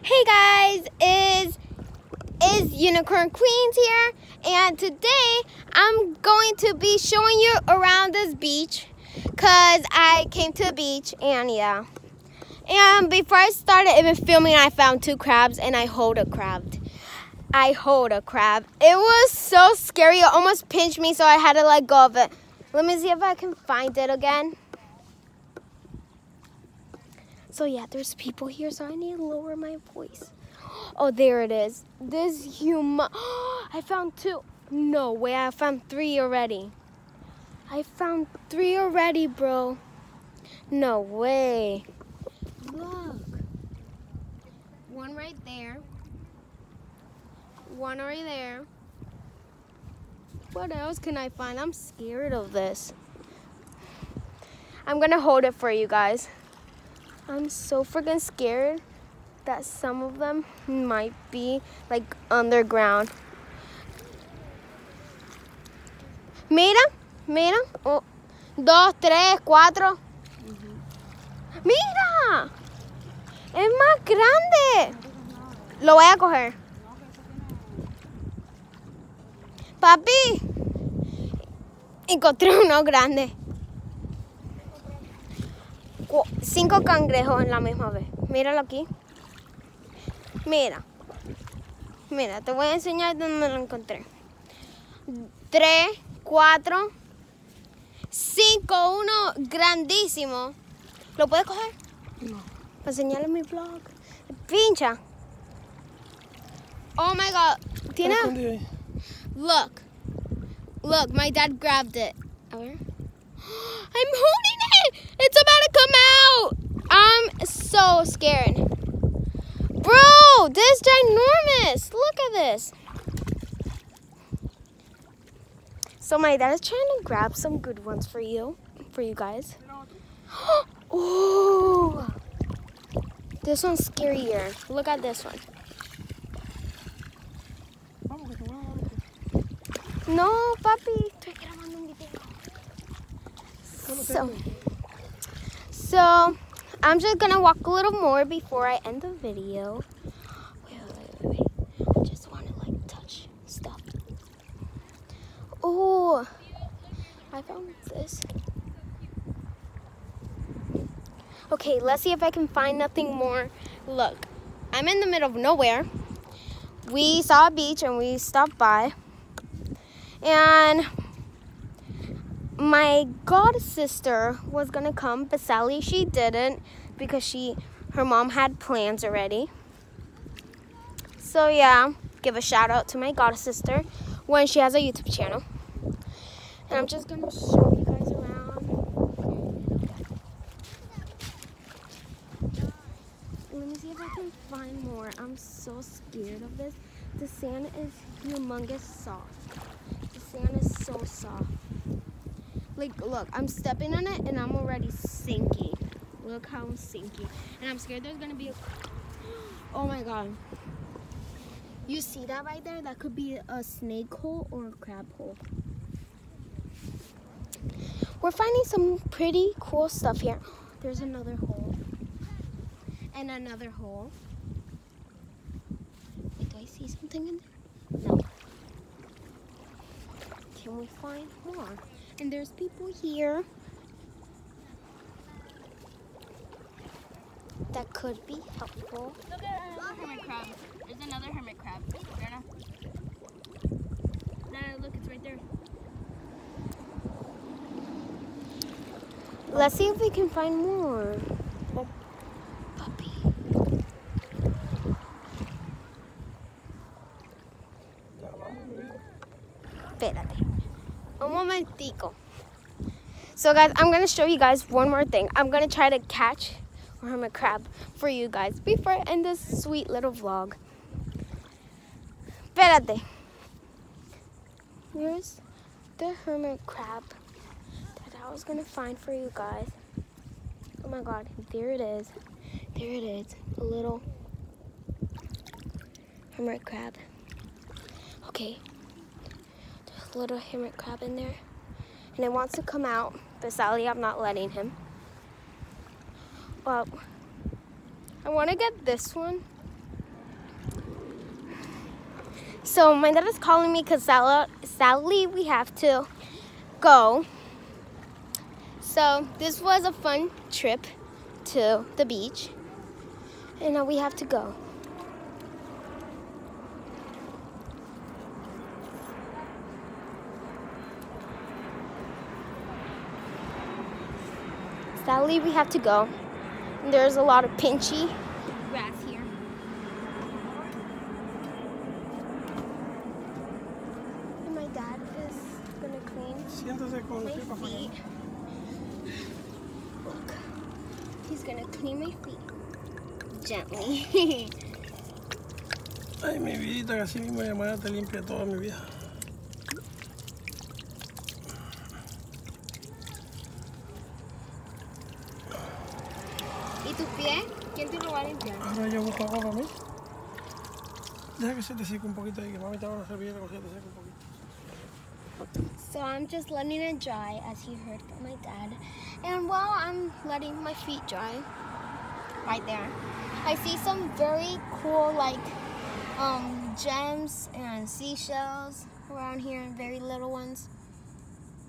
Hey guys, is is Unicorn Queens here, and today I'm going to be showing you around this beach, cause I came to the beach and yeah. And before I started even filming, I found two crabs and I hold a crab. I hold a crab. It was so scary. It almost pinched me, so I had to let go of it. Let me see if I can find it again. So yeah, there's people here, so I need to lower my voice. Oh, there it is. This human. I found two. No way, I found three already. I found three already, bro. No way. Look. One right there. One right there. What else can I find? I'm scared of this. I'm gonna hold it for you guys. I'm so freaking scared that some of them might be like underground. Mira, mira. Oh, dos, tres, cuatro. Mira. Es más grande. Lo voy a coger. Papi. Encontré uno grande. Cinco cangrejos en la misma vez. Míralo aquí. Mira. Mira, te voy a enseñar dónde lo encontré. Tres, cuatro, cinco, uno grandísimo. ¿Lo puedes coger? No. Para enseñarle mi vlog. Pincha. Oh my god. Tiene. Look. Look, my dad grabbed it. A ver. I'm holding! It's about to come out! I'm so scared. Bro, this is ginormous. Look at this. So my dad is trying to grab some good ones for you, for you guys. Ooh. This one's scarier. Look at this one. Vamos, que te voy a dar. No, papi, estoy grabando un video. Solo te So. So I'm just gonna walk a little more before I end the video. Wait, wait, wait, wait. I just wanna like touch stuff. Oh, I found this. Okay, let's see if I can find nothing more. Look, I'm in the middle of nowhere. We saw a beach and we stopped by. And my god sister was gonna come, but Sally she didn't because she her mom had plans already. So yeah, give a shout out to my god sister when she has a YouTube channel. And I'm just gonna show you guys around. Let me see if I can find more. I'm so scared of this. The sand is humongous soft. The sand is so soft. Like, look, I'm stepping on it and I'm already sinking. Look how I'm sinking. And I'm scared there's gonna be a. Oh my god. You see that right there? That could be a snake hole or a crab hole. We're finding some pretty cool stuff here. There's another hole. And another hole. Wait, do I see something in there? No. Can we find more? And there's people here that could be helpful. Look at another hermit crab. There's another hermit crab. No, look, it's right there. Let's see if we can find more. Momentico. So guys, I'm gonna show you guys one more thing. I'm gonna try to catch a hermit crab for you guys before I end this sweet little vlog. Espérate. Here's the hermit crab that I was gonna find for you guys. Oh my god, there it is. There it is. A little hermit crab. Okay, there's a little hermit crab in there and it wants to come out, but sadly I'm not letting him. Well, I want to get this one. So my dad is calling me because sadly we have to go. So this was a fun trip to the beach. And now we have to go. Sadly, we have to go. And there's a lot of pinchy grass here. And my dad is gonna clean my los pies para afuera. feet. Look, he's gonna clean my feet gently. Ay, mi así mismo mi mamá te limpia toda mi vida. Ahora yo busco agua. Deja que se te seque un poquito ahí, que mami te va a se te seque un poquito. So I'm just letting it dry, as he heard from my dad. And while I'm letting my feet dry, right there, I see some very cool, like, um, gems and seashells around here, and very little ones.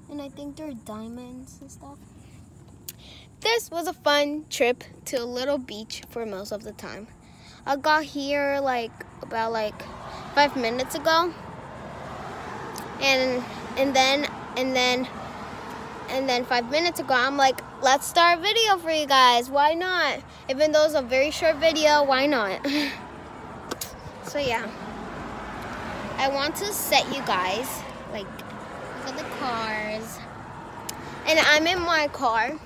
And I think they're diamonds and stuff. This was a fun trip to a little beach for most of the time. I got here like about like five minutes ago. And and then and then and then five minutes ago i'm like let's start a video for you guys. Why not? Even though it's a very short video why not? So yeah. I want to set you guys like for the cars. And i'm in my car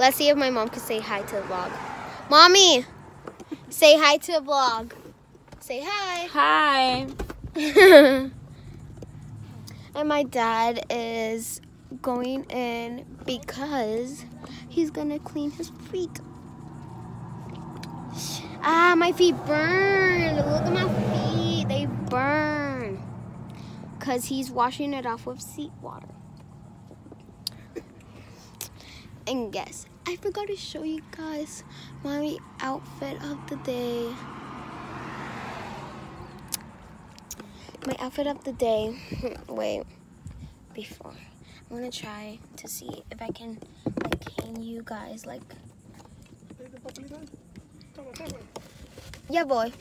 let's see if my mom can say hi to the vlog mommy say hi to the vlog say hi Hi. and my dad is going in because he's gonna clean his feet. Ah, my feet burn. Look at my feet. They burn. Because he's washing it off with seawater. And guess, I forgot to show you guys my outfit of the day. my outfit of the day. Wait, before I'm gonna try to see if I can like hand you guys like yeah boy.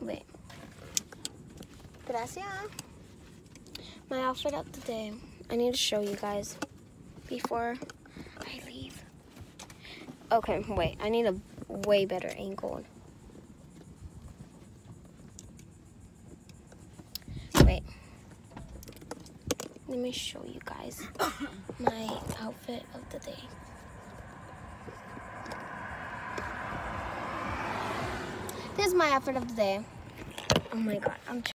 Wait. Gracias. My outfit of the day. I need to show you guys before I leave. Okay, wait. I need a way better angle. Wait. Let me show you guys my outfit of the day. This is my outfit of the day. Oh my god, I'm